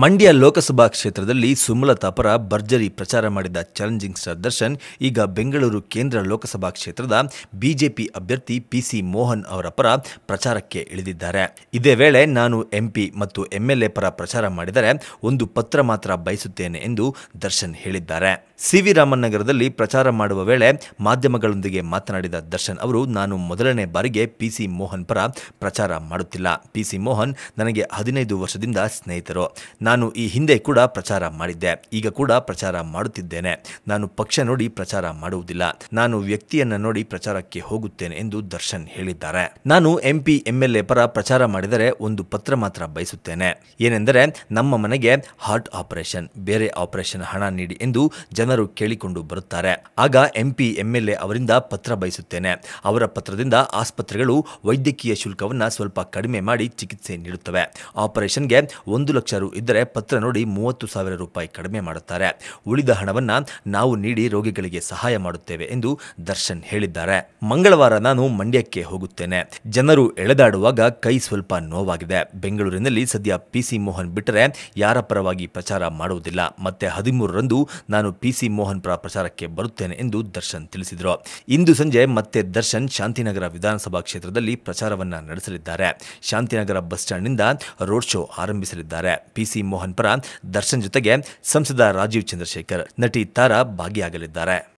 ಮಂಡ್ಯ ಲೋಕಸಭಾ ಕ್ಷೇತ್ರದಲ್ಲಿ ಸುಮಲತಾ ಪರ ಭರ್ಜರಿ ಪ್ರಚಾರ ಮಾಡಿದ ಚಾಲೆಂಜಿಂಗ್ ಸ್ಟಾರ್ ದರ್ಶನ್, ಈಗ ಬೆಂಗಳೂರು ಕೇಂದ್ರ ಲೋಕಸಭಾ ಕ್ಷೇತ್ರದ ಬಿಜೆಪಿ ಅಭ್ಯರ್ಥಿ ಪಿಸಿ ಮೋಹನ್ ಅವರ ಪರ ಪ್ರಚಾರಕ್ಕೆ ಇಳಿದಿದ್ದಾರೆ. ಇದೇ ವೇಳೆ ನಾನು ಎಂಪಿ ಮತ್ತು ಎಂಎಲ್ಎ ಪರ ಪ್ರಚಾರ ಮಾಡಿದರೆ ಒಂದು ಪತ್ರ ಮಾತ್ರ ಬಯಸುತ್ತೇನೆ ಎಂದು ದರ್ಶನ್ ಹೇಳಿದ್ದಾರೆ. ಸಿವಿ ರಾಮನಗರದಲ್ಲಿ ಪ್ರಚಾರ ಮಾಡುವ ವೇಳೆ ಮಾಧ್ಯಮಗಳೊಂದಿಗೆ ಮಾತನಾಡಿದ ದರ್ಶನ್ ಅವರು, ನಾನು ಮೊದಲನೇ ಬಾರಿಗೆ ಪಿಸಿ ಮೋಹನ್ ಪರ ಪ್ರಚಾರ ಮಾಡುತ್ತಿಲ್ಲ. ಪಿಸಿ ಮೋಹನ್ ನನಗೆ ಹದಿನೈದು ವರ್ಷದಿಂದ ಸ್ನೇಹಿತರು. ನಾನು ಈ ಹಿಂದೆ ಕೂಡ ಪ್ರಚಾರ ಮಾಡಿದ್ದೆ. ಈಗ ಕೂಡ ಪ್ರಚಾರ ಮಾಡುತ್ತಿದ್ದೇನೆ. ನಾನು ಪಕ್ಷ ನೋಡಿ ಪ್ರಚಾರ ಮಾಡುವುದಿಲ್ಲ. ನಾನು ವ್ಯಕ್ತಿಯನ್ನ ನೋಡಿ ಪ್ರಚಾರಕ್ಕೆ ಹೋಗುತ್ತೇನೆ ಎಂದು ದರ್ಶನ್ ಹೇಳಿದ್ದಾರೆ. ನಾನು ಎಂಪಿ ಎಂಎಲ್ಎ ಪರ ಪ್ರಚಾರ ಮಾಡಿದರೆ ಒಂದು ಪತ್ರ ಮಾತ್ರ ಬಯಸುತ್ತೇನೆ. ಏನೆಂದರೆ, ನಮ್ಮ ಮನೆಗೆ ಹಾರ್ಟ್ ಆಪರೇಷನ್ ಬೇರೆ ಆಪರೇಷನ್ ಹಣ ನೀಡಿ ಎಂದು ಜನರು ಕೇಳಿಕೊಂಡು ಬರುತ್ತಾರೆ. ಆಗ ಎಂಪಿ ಎಂಎಲ್ಎ ಅವರಿಂದ ಪತ್ರ ಬಯಸುತ್ತೇನೆ. ಅವರ ಪತ್ರದಿಂದ ಆಸ್ಪತ್ರೆಗಳು ವೈದ್ಯಕೀಯ ಶುಲ್ಕವನ್ನ ಸ್ವಲ್ಪ ಕಡಿಮೆ ಮಾಡಿ ಚಿಕಿತ್ಸೆ ನೀಡುತ್ತವೆ. ಆಪರೇಷನ್ಗೆ ಒಂದು ಲಕ್ಷ ರು ಇದ್ದರೆ ಪತ್ರ ನೋಡಿ ಮೂವತ್ತು ಸಾವಿರ ರೂಪಾಯಿ ಕಡಿಮೆ ಮಾಡುತ್ತಾರೆ. ಉಳಿದ ಹಣವನ್ನು ನಾವು ನೀಡಿ ರೋಗಿಗಳಿಗೆ ಸಹಾಯ ಮಾಡುತ್ತೇವೆ ಎಂದು ದರ್ಶನ್ ಹೇಳಿದ್ದಾರೆ. ಮಂಗಳವಾರ ನಾನು ಮಂಡ್ಯಕ್ಕೆ ಹೋಗುತ್ತೇನೆ. ಜನರು ಎಳೆದಾಡುವಾಗ ಕೈ ಸ್ವಲ್ಪ ನೋವಾಗಿದೆ. ಬೆಂಗಳೂರಿನಲ್ಲಿ ಸದ್ಯ ಪಿಸಿ ಮೋಹನ್ ಬಿಟ್ಟರೆ ಯಾರ ಪರವಾಗಿ ಪ್ರಚಾರ ಮಾಡುವುದಿಲ್ಲ. ಮತ್ತೆ ಹದಿಮೂರರಂದು ನಾನು ಪಿಸಿ ಮೋಹನ್ ಪರ ಪ್ರಚಾರಕ್ಕೆ ಬರುತ್ತೇನೆ ಎಂದು ದರ್ಶನ್ ತಿಳಿಸಿದರು. ಇಂದು ಸಂಜೆ ಮತ್ತೆ ದರ್ಶನ್ ಶಾಂತಿನಗರ ವಿಧಾನಸಭಾ ಕ್ಷೇತ್ರದಲ್ಲಿ ಪ್ರಚಾರವನ್ನ ನಡೆಸಲಿದ್ದಾರೆ. ಶಾಂತಿನಗರ ಬಸ್ ಸ್ಟ್ಯಾಂಡ್ನಿಂದ ರೋಡ್ ಶೋ ಆರಂಭಿಸಲಿದ್ದಾರೆ. ಮೋಹನ್ ಪರ ದರ್ಶನ್ ಜೊತೆಗೆ ಸಂಸದ ರಾಜೀವ್ ಚಂದ್ರಶೇಖರ್. ನಟಿ ತಾರಾ ಭಾಗಿಯಾಗಲಿದ್ದಾರೆ.